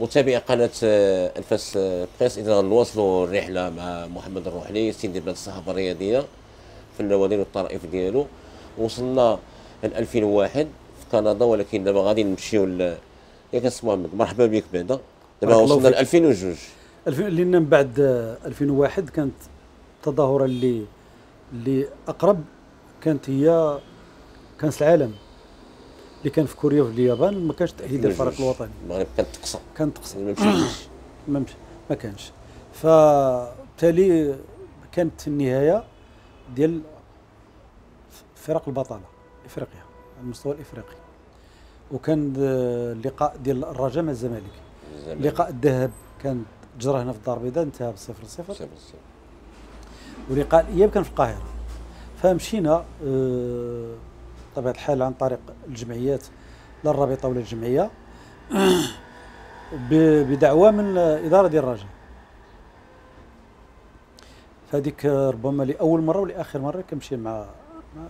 متابعي قناة آه، انفاس آه، بريس. إذا غنواصلوا الرحلة مع محمد الروحلي سندباد الصحافه الرياضيه في النوادي والطرائف ديالو. وصلنا ل 2001 في كندا ولكن دابا غادي نمشيو ل ياك السي محمد مرحبا بك بعدا. دابا وصلنا ل فيك. 2002 الف- لأن من بعد آه، 2001 كانت التظاهره اللي اللي أقرب كانت هي كأس العالم. اللي كان في كوريا وفي اليابان ما كانش تأهيل الفريق الوطني. المغرب كانت تقصى. كان تقصى. ما مشيتش. ما مش- ما كانش. فبالتالي كانت النهاية ديال فرق البطالة إفريقيا على المستوى الإفريقي. وكان اللقاء ديال الرجاء مع الزمالك. لقاء الذهب كان جرى هنا في الدار البيضاء انتهى بصفر صفر. صفر صفر. ولقاء الإياب كان في القاهرة. فمشينا آه، بطبيعة الحال عن طريق الجمعيات لا الرابطه ولا الجمعيه بدعوة من الاداره ديال الرجاء فهذيك ربما لأول مرة ولآخر مرة كنمشي مع مع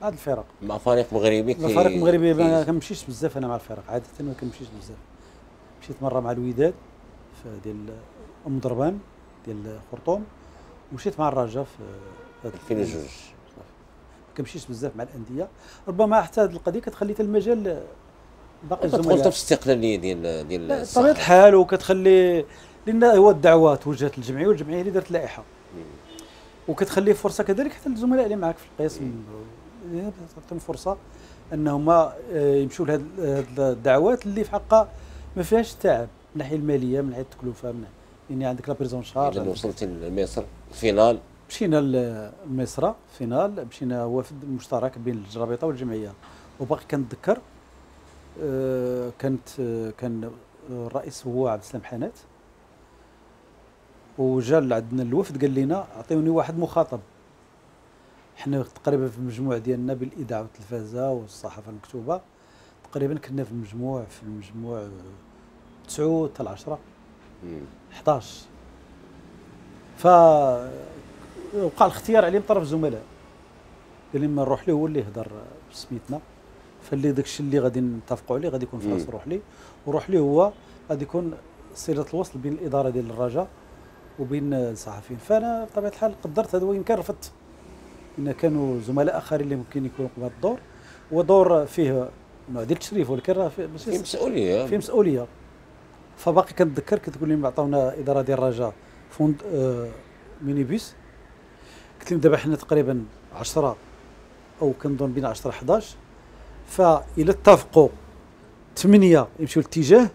بعض الفرق. مع فريق مغربي كي- الفريق المغربي ما كنمشيش بزاف أنا مع الفرق عادة ما كنمشيش بزاف. مشيت مرة مع الوداد في ديال أم دربان ديال خرطوم ومشيت مع الرجاء في في هاد- 2002 ما كنمشيش بزاف مع الأندية. ربما حتى هذه القضية كتخلي حتى المجال باقي الزملاء. في الاستقلاليه ديال ديال. بطبيعه الحال وكتخلي لأن هو الدعوات وجهت للجمعيه والجمعية اللي دارت لائحه وكتخلي فرصة كذلك حتى للزملاء اللي معك في القسم. يعني تعطيهم فرصة أنهم آه، يمشوا هاد الدعوات اللي في حقها ما فيهاش تعب. من الناحيه المالية من ناحية التكلفة من يعني عندك la prise en charge وصلت لمصر ال finale مشينا لمصر finale مشينا وفد مشترك بين الرابطه والجمعية. وباقي كنتذكر آه، كانت آه، كان الرئيس هو عبد السلام حنات وجا عندنا الوفد قال لنا اعطيوني واحد مخاطب. حنا تقريبا في المجموع ديالنا بالإذاعة والتلفازة والصحافة المكتوبة. تقريبا كنا في المجموع في المجموع آه، تسعود حتى العشرة. مم. 11 ف وقع الاختيار عليه من طرف الزملاء. قال لي ما نروح له هو اللي يهضر بسميتنا. فاللي داك الشيء اللي غادي نتفقوا عليه غادي يكون في. راس روح لي وروح لي هو غادي يكون صلة الوصل بين الإدارة ديال الرجاء وبين الصحفيين. فأنا بطبيعة الحال قدرت هذا وين كان رفضت. إن كانوا زملاء آخرين اللي ممكن يكونوا هذا الدور. هو دور فيه نوع ديال التشريف ولكن راه فيه مسؤولية. في مسؤولية. فباقي كنتذكر كتقول لي عطاونا إدارة ديال الرجاء فوند آه ميني لهم دابا حنا تقريبا 10 أو كنظن بين 10 11 فإلا اتفقوا ثمانيه يمشيو لاتجاه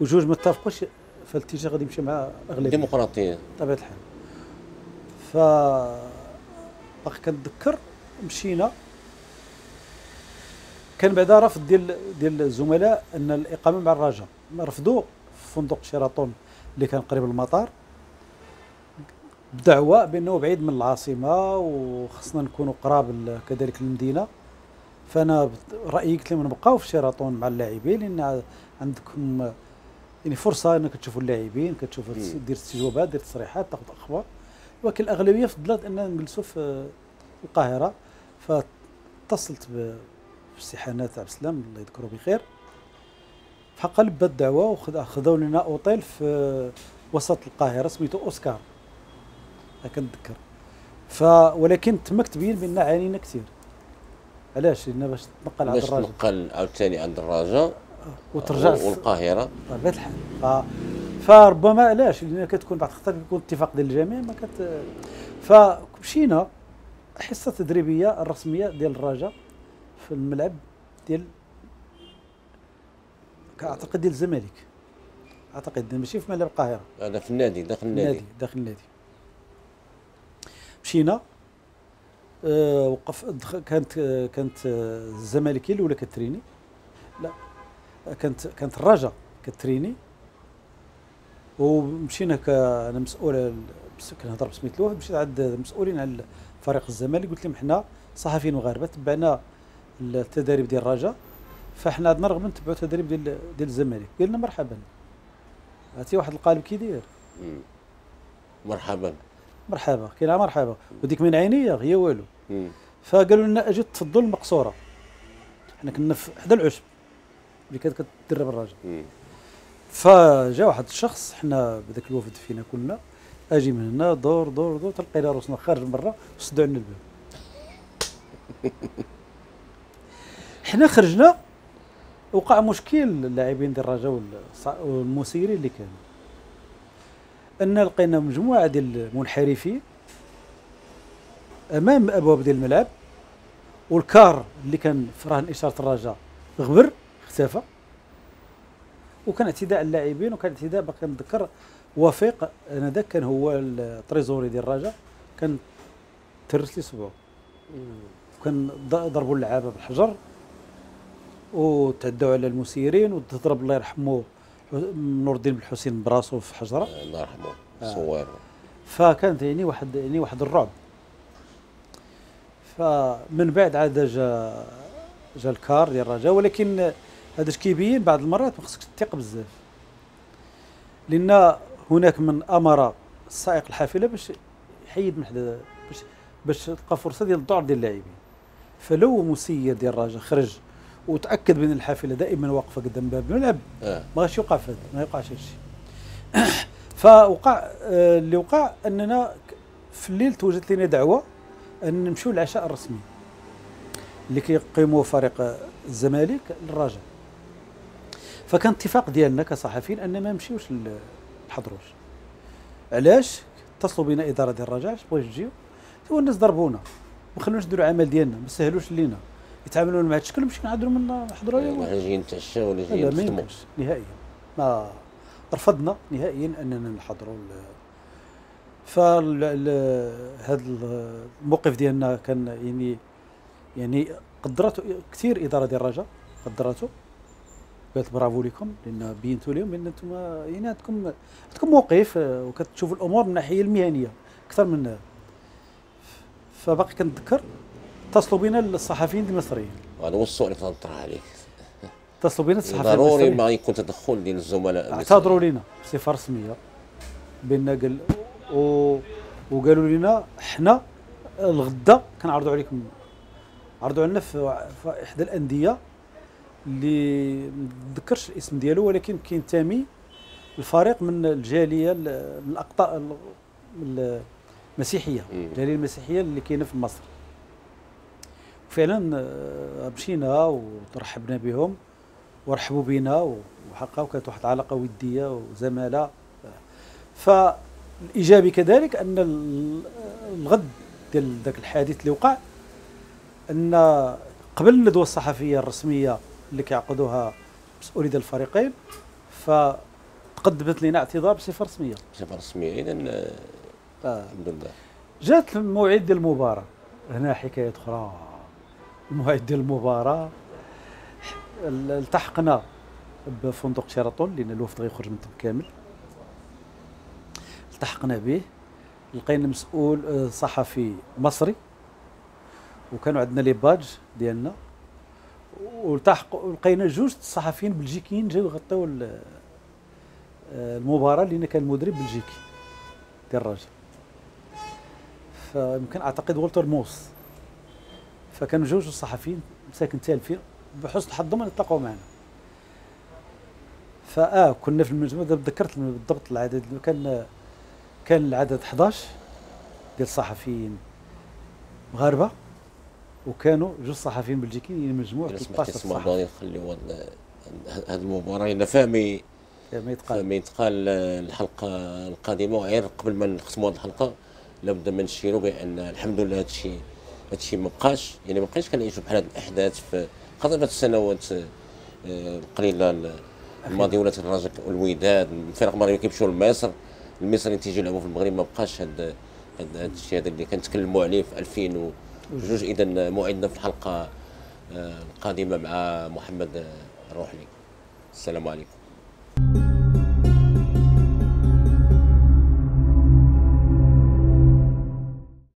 وجوج ما اتفقوش فالاتجاه غادي يمشي مع أغلبية. ديمقراطية. بطبيعه الحال. ف باقي كنتذكر مشينا. كان بعدا رفض ديال ديال الزملاء أن الإقامة مع الرجاء رفضوا في فندق شيراتون اللي كان قريب للمطار بدعوى بأنه بعيد من العاصمة وخصنا نكونوا قراب كذلك للمدينه فأنا بت- رأيي قلت لهم نبقاو في شيراتون مع اللاعبين لأن ع- عندكم يعني فرصة إنك تشوفوا اللاعبين كتشوفوا مم. دير استجوابات دير تصريحات تاخذ أخبار. ولكن الأغلبية فضلت اننا نجلسوا في القاهرة. فاتصلت ب- بالسي حنات عبد السلام الله يذكره بخير. فحقا لبات الدعوه وخذوا لنا اوتيل في وسط القاهرة سميتو أوسكار. هكا كنتذكر. ف ولكن تماك تبين بأن عانينا كثير. علاش؟ لأن باش تنقل عند باش الراجل. تنقل عاوتاني عند الرجاء وترجع و- في- والقاهره بطبيعه الحال. ف... فربما علاش؟ لأن كتكون بعض الخطر كيكون اتفاق ديال الجميع ما كت فمشينا حصة تدريبية الرسمية ديال الرجاء في الملعب ديال اعتقد ديال الزمالك أعتقد ماشي في ملعب القاهرة. هذا في النادي داخل النادي. داخل النادي. مشينا. آه وقف كانت كانت الزمالك هي الأولى كتريني. لا كانت كانت الرجاء كتريني. ومشينا أنا مسؤول كنهضر بسميت الوفد مشيت عند المسؤولين على فريق الزمالك. قلت لهم حنا صحفيين مغاربه تبعنا التدريب ديال الرجاء فاحنا عندنا رغبه نتبعوا التدريب ديال ديال الزمالك. قلنا مرحبا. عرفتي واحد القالب كي داير مم. مرحبا كاين مرحبا. وديك من عينيا هي والو. فقالوا لنا أجي تفضلوا المقصورة. حنا كنا في حدا العشب اللي كانت كتدرب الراجل. فجا واحد الشخص حنا بذاك الوفد فينا كلنا أجي من هنا دور دور دور تلقينا روسنا خارج برا وسدوا عنا الباب. حنا خرجنا وقع مشكل اللاعبين ديال الرجاء والمسيرين اللي كانوا. أن لقينا مجموعة ديال المنحرفين أمام أبواب ديال الملعب والكار اللي كان في رهن اشاره الرجاء غبر اختفى. وكان اعتداء اللاعبين وكان اعتداء باقي نتذكر وفيق أنا ذاك كان هو التريزوري ديال الرجاء كان ترس لي صبعه. وكان ضربوا اللعابة بالحجر وتعدوا على المسيرين وتضرب الله يرحمه نور الدين بالحسين براسو في حجرة؟ آه، الله يرحمه. آه. صوير. فكانت يعني واحد يعني واحد الرعب. فمن بعد عاد جا جا الكار ديال الرجاء ولكن هذا اش كيبين بعض المرات ما خصكش تثق بزاف. لأن هناك من أمر السائق الحافلة باش يحيد من حدا باش باش تلقى فرصة ديال الذعر ديال اللاعبين. فلو مسير ديال الرجاء خرج. وتأكد من الحافلة دائما واقفة قدام باب الملعب آه. ما غاش يوقع في ما يوقعش هذا الشيء. فوقع آه، اللي وقع أننا في الليل توجدت لنا دعوة أن نمشيو للعشاء الرسمي. اللي كيقيموه فريق آه، الزمالك للرجاء فكان اتفاق ديالنا كصحفيين أن ما نمشيوش ل- نحضروش علاش؟ اتصلوا بنا إدارة ديال الرجاء اش بغيتو تجيو؟ الناس ضربونا. ما خلوناش نديروا العمل ديالنا ما سهلوش لينا. يتعاملوا مع هذا الشكل مش نحضروا من نحضروا إحنا جايين نتعشى ولا لا جايين ما نخدموا يمكنش نهائيا. ما رفضنا نهائيا أننا نحضروا ال- هذا الموقف ديالنا كان يعني يعني قدرته كثير إدارة ديال الرجاء قدرته. قالت برافو لكم لأن بينتوا لهم بان أنتم يعني عندكم عندكم موقف آه، وكتشوفوا الأمور من الناحية المهنية أكثر من فباقي كنتذكر اتصلوا بنا الصحفيين المصريين. هذا هو السؤال اللي كنطرح عليك. اتصلوا بنا الصحفيين ضروري المصريين. ما يكون تدخل ديال الزملاء اعتذروا لنا بصفه رسميه بان قال و وقالوا لنا حنا الغدا كنعرضوا عليكم. عرضوا علينا في, في إحدى الأندية اللي ما نتذكرش الاسم ديالو ولكن كينتمي الفريق من الجالية الاقطاع ال- ال- المسيحية. الجالية المسيحية اللي كاينة في مصر. فعلا آه، مشينا وترحبنا بهم ورحبوا بنا وحقا وكانت واحد العلاقة ودية وزمالة. فالإيجابي كذلك أن ال- الغد ديال ذاك الحادث اللي وقع أن قبل الندوة الصحفية الرسمية اللي كيعقدوها مسؤولي ديال الفريقين فتقدمت لنا اعتذار بصفة رسمية. بصفة رسمية اذا آه، آه. الحمد لله. جات الموعد ديال المباراة. هنا حكاية أخرى. الموعد ديال المباراة. ال- التحقنا بفندق شيراتون لأن الوفد غيخرج من تم كامل. التحقنا به. لقينا مسؤول آه، صحفي مصري. وكانوا عندنا لي باج ديالنا. والتحق ولقينا جوج صحفيين بلجيكيين جاو يغطيو آه، المباراة لأن كان المدرب بلجيكي ديال الرجل فيمكن أعتقد والتر موس. فكانوا جوج الصحفيين مساكن تالفين بحسن حظهم ان يتلاقوا معنا. فآه كنا في المجموعة تذكرت بالضبط العدد كان كان العدد 11 ديال الصحفيين مغاربة وكانوا جوج صحفيين بلجيكيين يعني مجموع الا 13 سمحتي اسمع صحفي. يخليو هاد هاد المباراة. الا فهمي ما يتقال. فهمي يتقال الحلقة القادمة غير قبل ما نختموا هاد الحلقة لابد من نشيروا بأن الحمد لله هادشي هادشي ما بقاش يعني ما بقيناش كنعيشوا بحال هاد الأحداث في خاصة في السنوات آه، القليله ال- الماضيه ولات والوداد الفرق المغربيه كيمشيو لمصر المصريين تيجيو يلعبوا في المغرب ما بقاش هاد هاد الشيء هذا اللي كنتكلموا عليه في 2002 إذا موعدنا في الحلقة آه، القادمة مع محمد آه، الروحلي السلام عليكم.